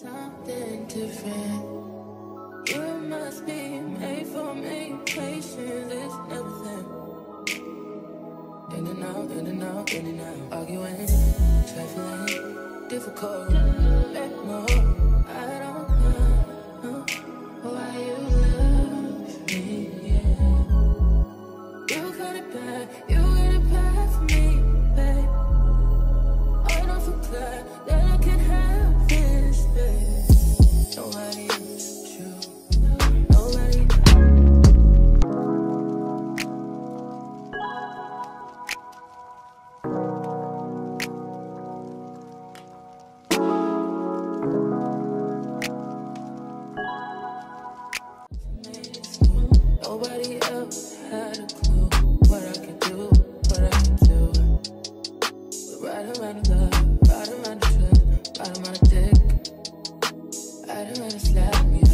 Something different. You must be made for me. Patience is everything. In and out, in and out, in and out. Arguing, trifling, difficult. Let more. Riding around the slap me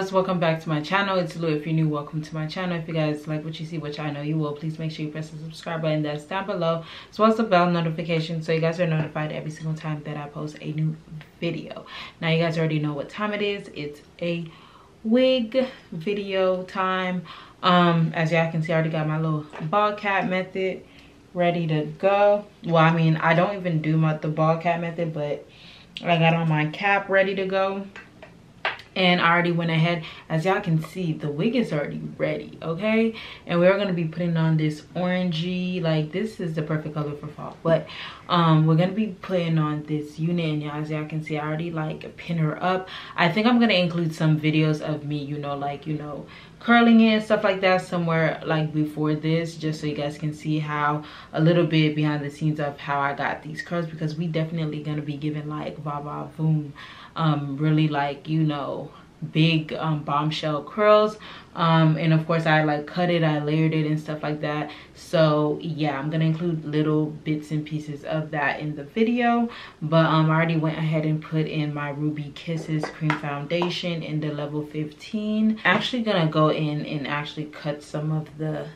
Loves, welcome back to my channel. It's Lou. If you're new, welcome to my channel. If you guys like what you see, which I know you will, please make sure you press the subscribe button that's down below, as well as the bell notification so you guys are notified every single time that I post a new video. Now you guys already know what time it is. It's a wig video time. Um, as y'all can see, I already got my little ball cap method ready to go. Well, I mean, I don't even do my the ball cap method, but I got on my cap ready to go and I already went ahead. As y'all can see the wig is already ready okay? And we're to be putting on this orangey like this is the perfect color for fall. But um we're to be putting on this unit and y'all as y'all can see I already like pin her up. I think I'm to include some videos of me you know like you know curling it and stuff like that somewhere like before this just so you guys can see how a little bit behind the scenes of how I got these curls because we definitely gonna be giving like va va voom um really like you know big um bombshell curls. Um and of course i like cut it i layered it and stuff like that. So yeah i'm gonna include little bits and pieces of that in the video. But um i already went ahead and put in my ruby kisses cream foundation in the level 15 actually gonna go in and actually cut some of the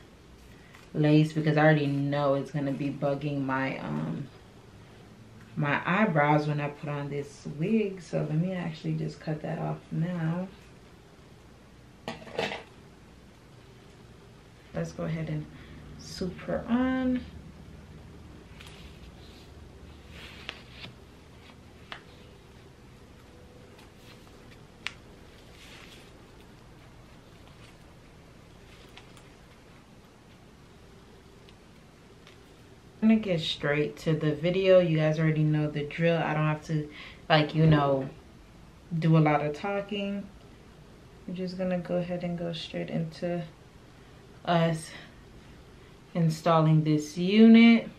lace because i already know it's gonna be bugging my um my eyebrows when I put on this wig. So let me actually just cut that off now. Let's go ahead and soup her on. Gonna get straight to the video. You guys already know the drill. I don't have to like, you know, do a lot of talking. i'm just gonna go ahead and go straight into us installing this unit.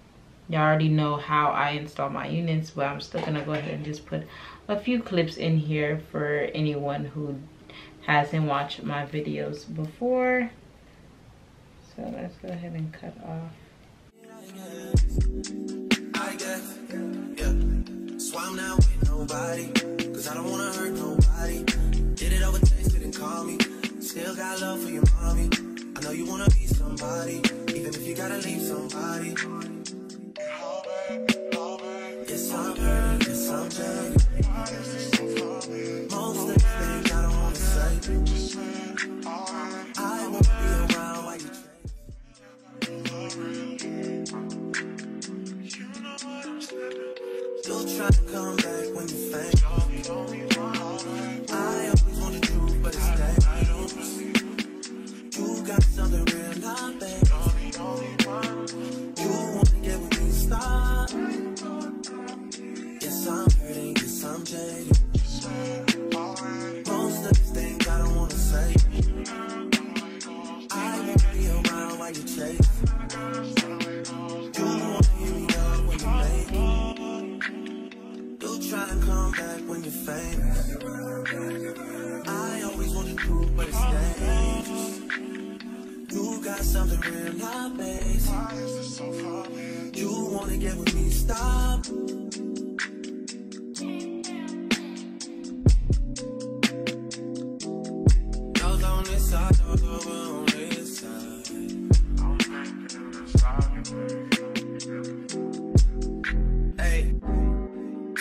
Y'all already know how I install my units, but I'm still gonna go ahead and just put a few clips in here for anyone who hasn't watched my videos before. So let's go ahead and cut off. I guess, yeah. Swam now with nobody, cause I don't wanna hurt nobody. Did it over text, didn't call me. Still got love for your mommy. I know you wanna be somebody, even if you gotta leave somebody. Yes, You'll on side, side. Hey,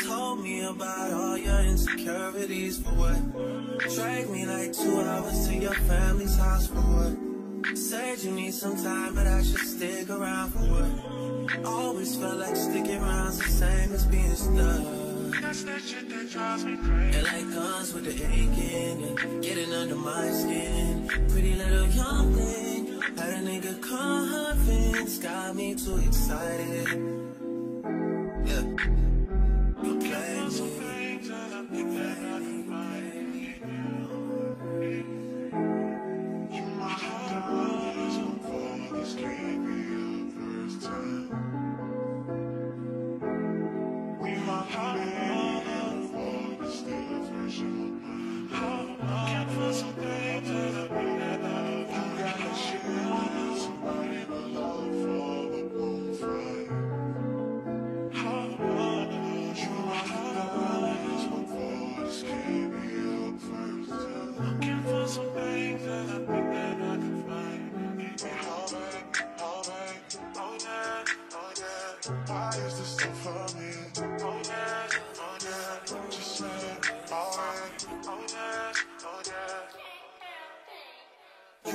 told me about all your insecurities for what? Drag me like two hours to your family's house for what? Said you need some time, but I should stick around for what? Always felt like sticking around's the same as being stuck. That's that shit that drives me crazy. And like guns with the aching and getting under my skin. Young thing, had a nigga convinced, got me too excited.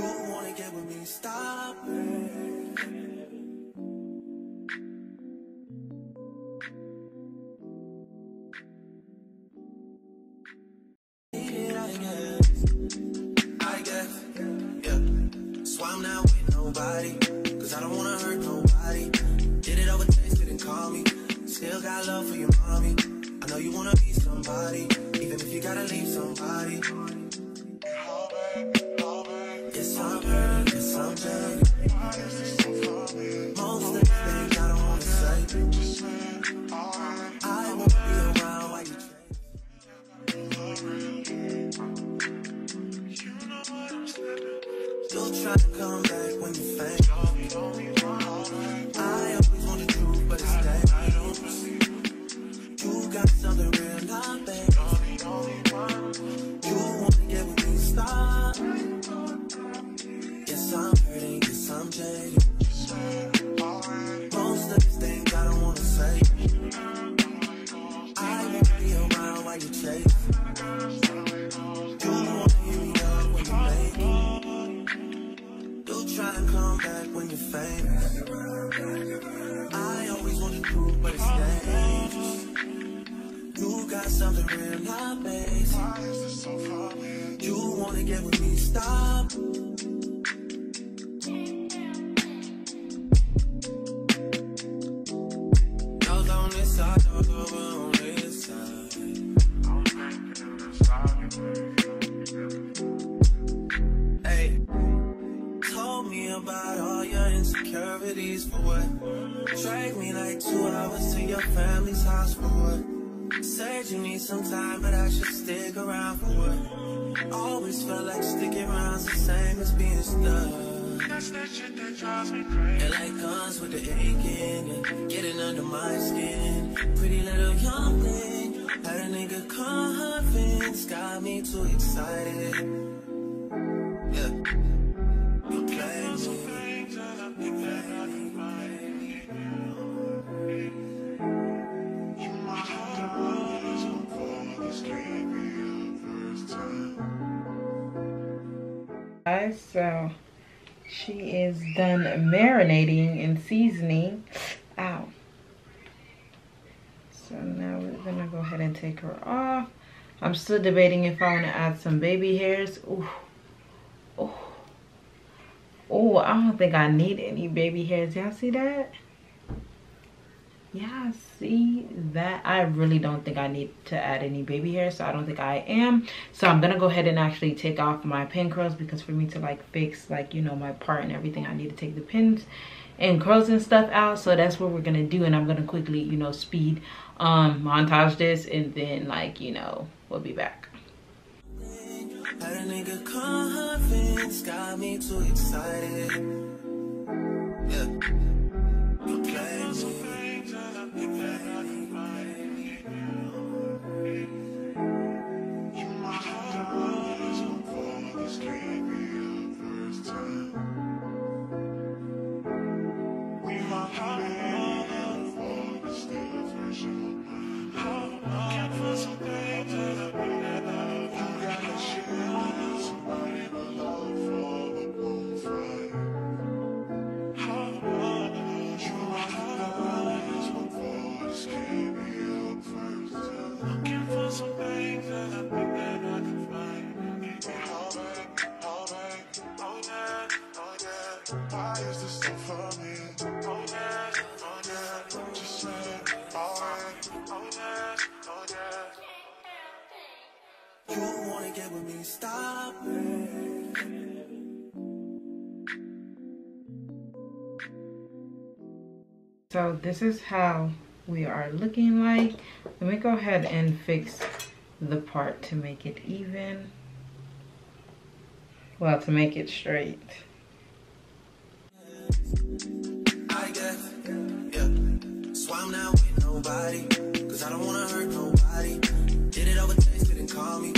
You wanna get with me, stop it. I guess. I guess, yeah. So I'm not with nobody, cause I don't wanna hurt nobody. Did it over text, didn't call me. Still got love for your mommy. I know you wanna be somebody, even if you gotta leave somebody. I'm jaded. Some time, but I should stick around for what? Always felt like sticking around's the same as being stuck. That's that shit that drives me crazy. It like guns with the aching and getting under my skin. Pretty little young thing, had a nigga convinced, got me too excited. Yeah, you play me. Guys so she is done marinating and seasoning out So now we're gonna go ahead and take her off. I'm still debating if I want to add some baby hairs. Ooh. Oh. Oh, I don't think I need any baby hairs. Y'all see that? Yeah, see that? I really don't think I need to add any baby hair, so I don't think I am. So I'm gonna go ahead and actually take off my pin curls because for me to like fix like, you know, my part and everything, I need to take the pins and curls and stuff out. So that's what we're gonna do. And I'm gonna quickly, you know, speed um montage this and then like, you know, we'll be back. Get with me, stop. So this is how we are looking like. Let me go ahead and fix the part to make it even. Well, to make it straight. I guess, yeah. So I'm not with nobody, cause I don't wanna hurt nobody. Did it over text, didn't call me.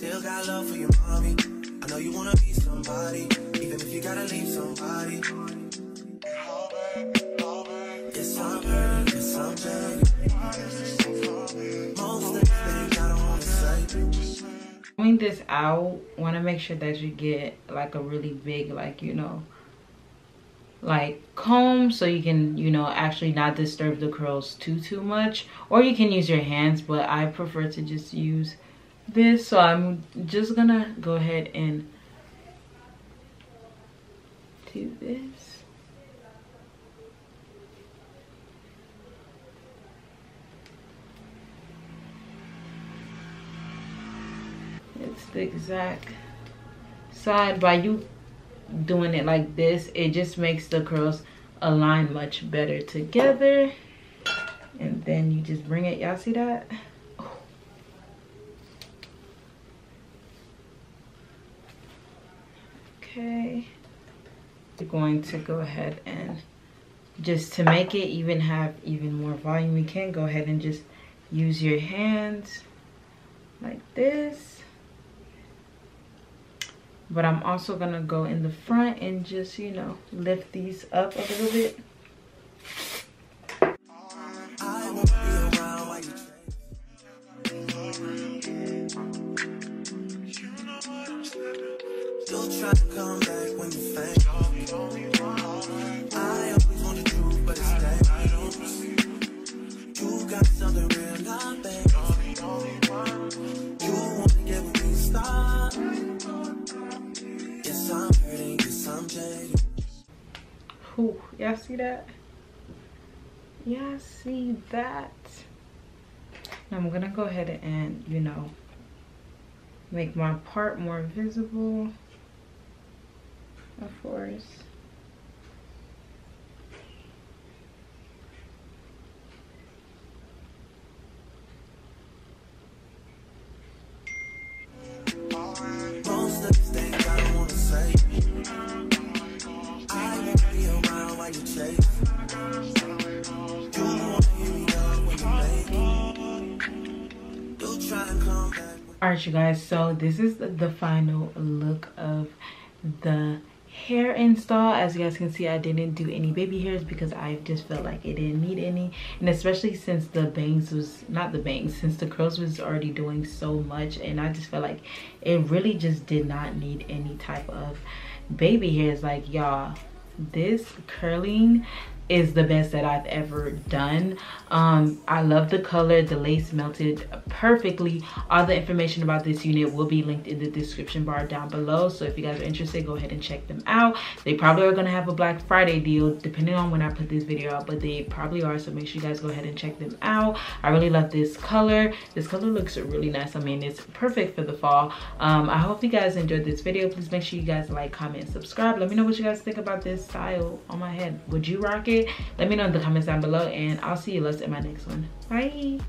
Still got love for your mommy. I know you wanna be somebody, even if you gotta leave somebody. Yes, I'm hurt, this out, want to make sure that you get like a really big, like, you know, like comb so you can, you know, actually not disturb the curls too, too much. Or you can use your hands, but I prefer to just use this. So I'm just gonna go ahead and do this. It's the exact side by you doing it like this it just makes the curls align much better together and then you just bring it y'all see that okay. We're going to go ahead and just to make it even have even more volume you can go ahead and just use your hands like this. But I'm also gonna go in the front and just you know lift these up a little bit that? Y'all see that. I'm gonna go ahead and you know make my part more visible. Of course all right you guys so this is the, the final look of the hair install. As you guys can see i didn't do any baby hairs because i just felt like it didn't need any. And especially since the bangs was not the bangs since the curls was already doing so much and i just felt like it really just did not need any type of baby hairs. Like y'all this curling is the best that I've ever done. Um, I love the color. The lace melted perfectly. All the information about this unit will be linked in the description bar down below. So if you guys are interested, go ahead and check them out. They probably are going to have a Black Friday deal depending on when I put this video out, but they probably are. So make sure you guys go ahead and check them out. I really love this color. This color looks really nice. I mean, it's perfect for the fall. Um, I hope you guys enjoyed this video. Please make sure you guys like, comment, subscribe. Let me know what you guys think about this style on my head. Would you rock it? Let me know in the comments down below and I'll see you let's in my next one. Bye.